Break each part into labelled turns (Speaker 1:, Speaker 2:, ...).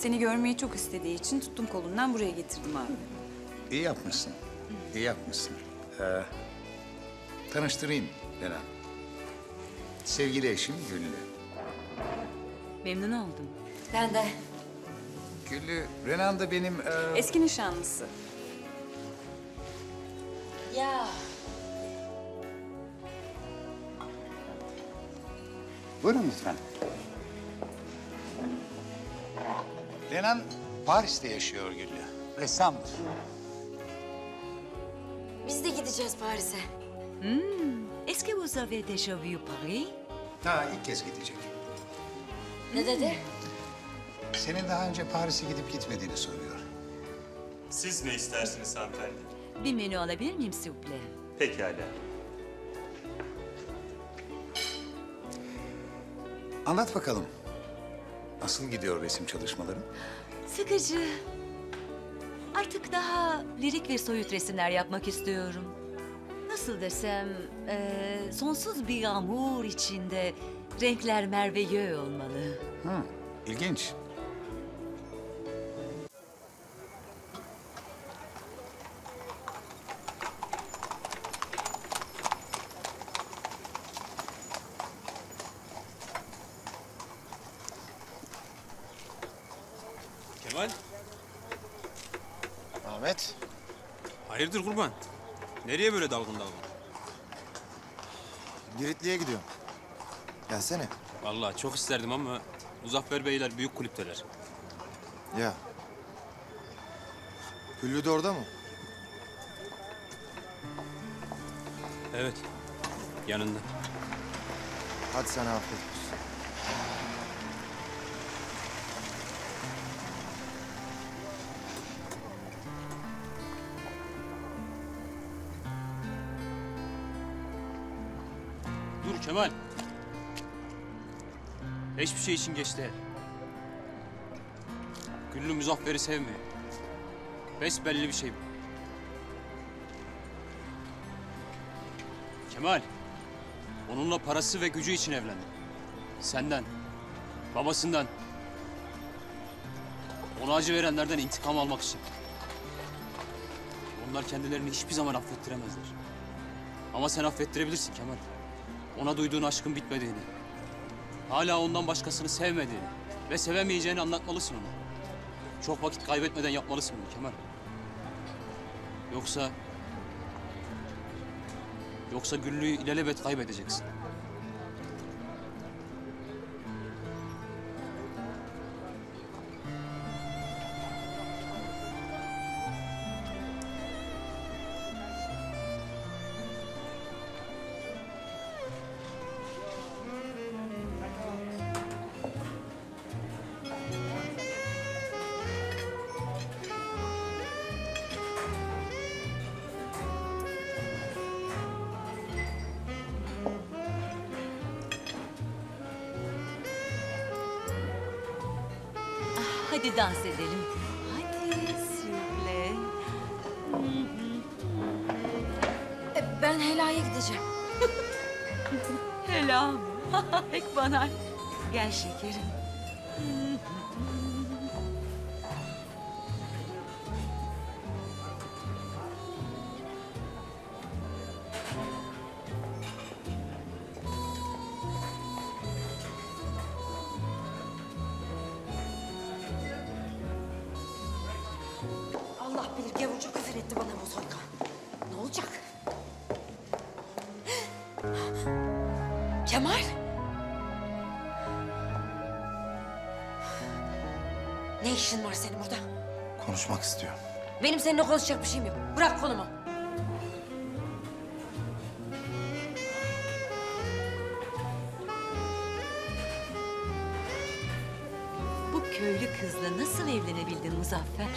Speaker 1: Seni görmeyi çok istediği için tuttum kolundan buraya getirdim abi.
Speaker 2: İyi yapmışsın. İyi yapmışsın. Ee, tanıştırayım Renan. Sevgili eşim Güllü.
Speaker 3: Memnun oldum.
Speaker 4: Ben de.
Speaker 2: Güllü, Renan da benim... ee,
Speaker 1: Eski nişanlısı.
Speaker 4: Ya.
Speaker 2: Buyurun lütfen. Renan Paris'te yaşıyor Güllü. Ressamdır.
Speaker 4: Biz de gideceğiz Paris'e.
Speaker 3: Est-ce que vous avez déjà vu Paris?
Speaker 2: Ha ilk kez gidecek.
Speaker 4: Ne dedi?
Speaker 2: Senin daha önce Paris'e gidip gitmediğini soruyor.
Speaker 5: Siz ne istersiniz hanımefendi?
Speaker 3: Bir menü alabilir miyim s'il vous plaît?
Speaker 5: Pekala.
Speaker 2: Anlat bakalım. Nasıl gidiyor resim çalışmaların?
Speaker 3: Sıkıcı. Artık daha lirik ve soyut resimler yapmak istiyorum. Nasıl desem, eee, sonsuz bir yağmur içinde renkler merveilleux olmalı.
Speaker 2: Hı, ilginç.
Speaker 6: Kemal,
Speaker 7: Ahmet,
Speaker 6: hayırdır kurban? Nereye böyle dalgın dalgın?
Speaker 7: Giritli'ye gidiyorum. Gelsene.
Speaker 6: Vallahi çok isterdim ama Muzaffer Beyler büyük kulüpteler.
Speaker 7: Ya. Güllü de orada mı?
Speaker 6: Evet, yanında.
Speaker 7: Hadi sana afiyet
Speaker 6: Kemal. Hiçbir şey için geç değil. Güllü Muzaffer'i sevmiyor. Besbelli bir şey bu. Kemal, onunla parası ve gücü için evlendi. Senden, babasından, ona acı verenlerden intikam almak için. Onlar kendilerini hiçbir zaman affettiremezler. Ama sen affettirebilirsin Kemal. Ona duyduğun aşkın bitmediğini, hala ondan başkasını sevmediğini ve sevemeyeceğini anlatmalısın ona. Çok vakit kaybetmeden yapmalısın bunu Kemal. Yoksa... Yoksa Güllü'yü ilelebet kaybedeceksin.
Speaker 3: Hadi dans edelim. Hadi plaît.
Speaker 4: E, ben Hela'ya gideceğim.
Speaker 3: Hela mı? Ek bana. Gel şekerim.
Speaker 4: Allah bilir gavurca küfür etti bana bu soykan. Ne olacak? Kemal? Ne işin var senin burada?
Speaker 7: Konuşmak istiyorum.
Speaker 4: Benim seninle konuşacak bir şeyim yok. Bırak kolumu.
Speaker 3: Bu köylü kızla nasıl evlenebildin Muzaffer?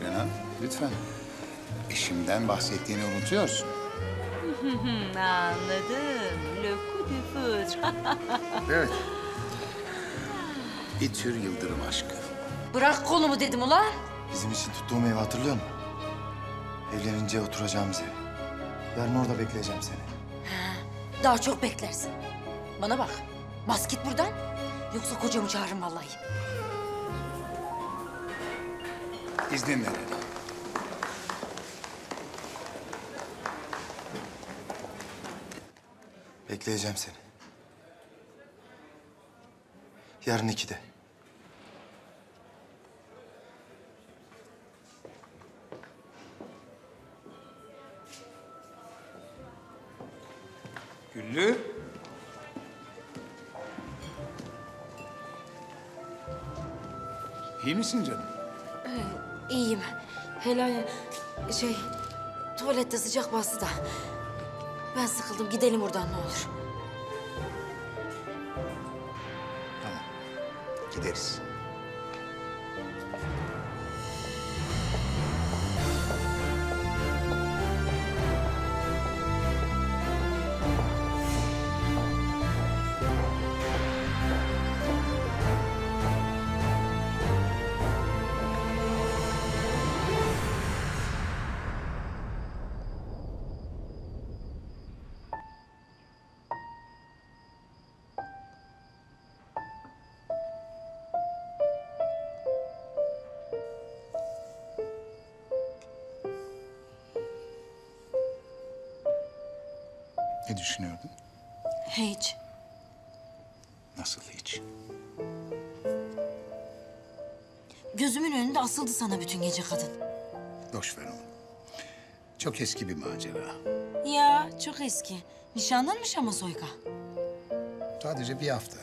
Speaker 2: Renan, lütfen. Eşimden bahsettiğini unutuyorsun.
Speaker 3: Anladım. Le coup de foudre.
Speaker 2: Evet. Bir tür yıldırım aşkı.
Speaker 4: Bırak kolumu dedim ulan.
Speaker 7: Bizim için tuttuğum evi hatırlıyor musun? Evlenince oturacağımız ev. Yarın orada bekleyeceğim seni.
Speaker 4: Daha çok beklersin. Bana bak. Bas git buradan. Yoksa kocamı çağırırım vallahi.
Speaker 2: İzninle.
Speaker 7: Bekleyeceğim seni. Yarın ikide.
Speaker 2: Güllü. İyi misin canım?
Speaker 4: İyiyim. Helal şey tuvalette sıcak bastı da. Ben sıkıldım gidelim buradan ne olur.
Speaker 2: Tamam. Gideriz. Ne düşünüyordun?
Speaker 4: Hiç.
Speaker 2: Nasıl hiç?
Speaker 4: Gözümün önünde asıldı sana bütün gece kadın.
Speaker 2: Boş ver onu. Çok eski bir macera.
Speaker 4: Ya çok eski. Nişanlanmış ama Soyka.
Speaker 2: Sadece bir hafta.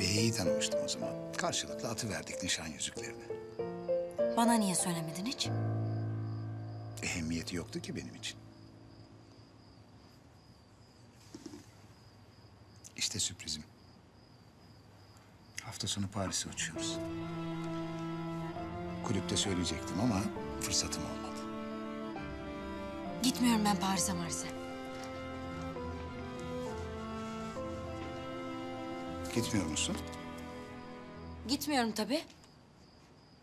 Speaker 2: Bey'i tanımıştım o zaman. Karşılıklı atıverdik nişan yüzüklerini.
Speaker 4: Bana niye söylemedin hiç?
Speaker 2: Ehemmiyeti yoktu ki benim için. İşte sürprizim. Hafta sonu Paris'e uçuyoruz. Kulüpte söyleyecektim ama fırsatım olmadı.
Speaker 4: Gitmiyorum ben Paris'e Maris'e.
Speaker 2: Gitmiyor musun?
Speaker 4: Gitmiyorum tabii.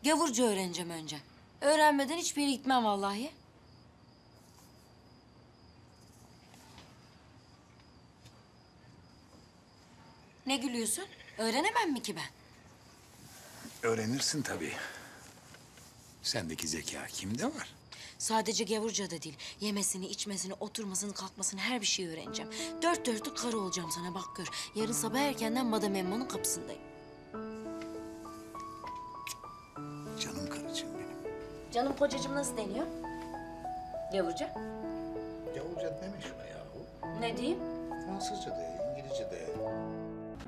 Speaker 4: Gavurca öğreneceğim önce. Öğrenmeden hiçbir yere gitmem vallahi. Ne gülüyorsun? Öğrenemem mi ki ben?
Speaker 2: Öğrenirsin tabii. Sendeki zeka kimde var?
Speaker 4: Sadece gavurca da değil. Yemesini, içmesini, oturmasını, kalkmasını her bir şeyi öğreneceğim. Dört dörtlük karı olacağım sana bak gör. Yarın sabah erkenden Madame Emmo'nun kapısındayım.
Speaker 2: Canım karıcığım benim.
Speaker 4: Canım kocacığım nasıl deniyor? Gavurca.
Speaker 2: Yavuzca deme şuna yahu.
Speaker 4: Ne diyeyim?
Speaker 2: Fransızca de, İngilizce de.